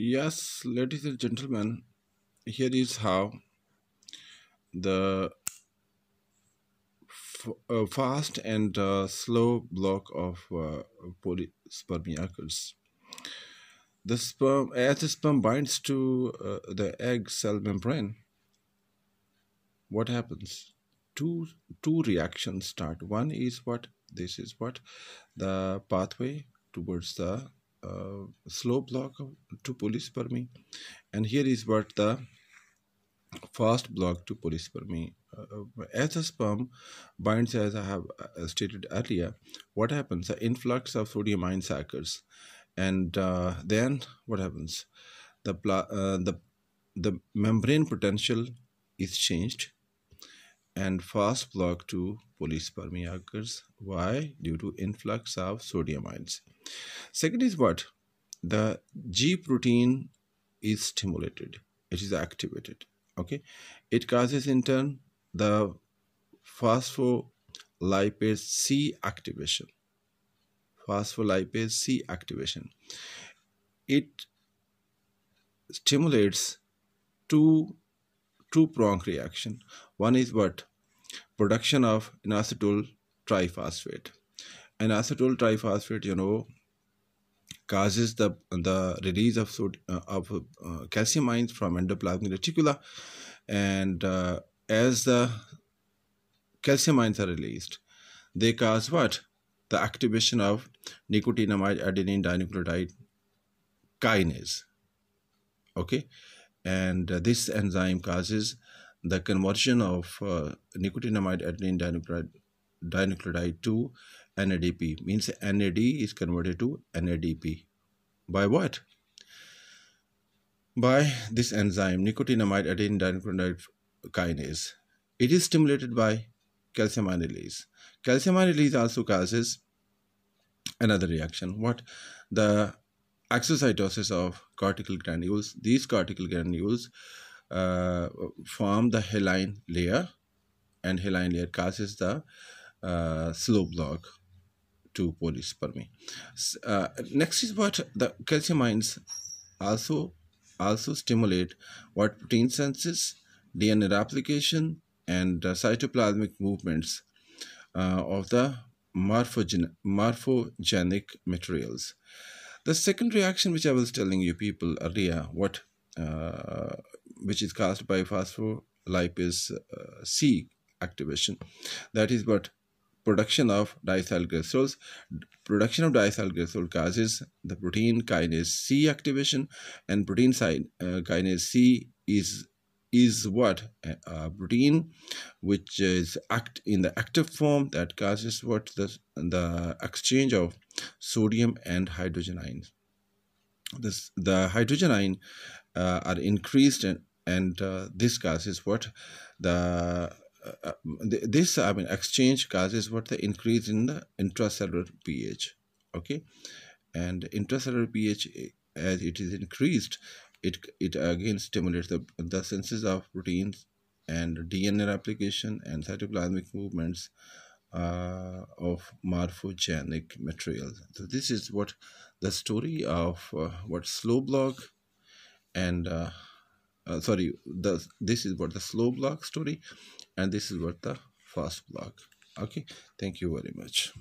Yes, ladies and gentlemen, here is how the uh, fast and uh, slow block of uh, occurs. The sperm, as the sperm binds to uh, the egg cell membrane, what happens? Two two reactions start. One is what this is what the pathway towards the uh, slow block to me and here is what the fast block to polyspermy. Uh, as the sperm binds, as I have uh, stated earlier, what happens? The influx of sodium ion occurs, and uh, then what happens? The uh, the the membrane potential is changed, and fast block to polyspermy occurs. Why? Due to influx of sodium ions. Second is what? The G protein is stimulated. It is activated. Okay. It causes in turn the phospholipase C activation. Phospholipase C activation. It stimulates two two prong reaction. One is what? Production of inositol triphosphate. And acetyl triphosphate, you know, causes the the release of uh, of uh, calcium ions from endoplasmic reticula, and uh, as the calcium ions are released, they cause what? The activation of nicotinamide adenine dinucleotide kinase. Okay, and uh, this enzyme causes the conversion of uh, nicotinamide adenine dinucleotide, dinucleotide to NADP. Means NAD is converted to NADP. By what? By this enzyme, nicotinamide adenine dinucleotide kinase. It is stimulated by calcium release. Calcium release also causes another reaction. What? The exocytosis of cortical granules. These cortical granules uh, form the hyaline layer, and hyaline layer causes the uh, slow block to polyspermy. Uh, next is what the calcium ions also also stimulate what protein senses, DNA replication, and cytoplasmic movements uh, of the morphogen- morphogenic materials. The second reaction, which I was telling you people earlier, what uh, which is caused by phospholipase uh, C activation, that is what? Production of diacylglycerols. Production of diacylglycerol causes the protein kinase C activation, and protein side uh, kinase C is is what? A, a protein which is act in the active form that causes what? The the exchange of sodium and hydrogen ions this the hydrogen ion uh, are increased and and uh, this what the uh, uh, this I mean exchange causes what the increase in the intracellular pH okay? And intracellular pH eh, as it is increased it it again stimulates the the senses of proteins and DNA replication and cytoplasmic movements uh, of morphogenic materials. So this is what the story of uh, what slow block and uh, uh, sorry the this is what the slow block story and this is what the fast block. Okay, thank you very much.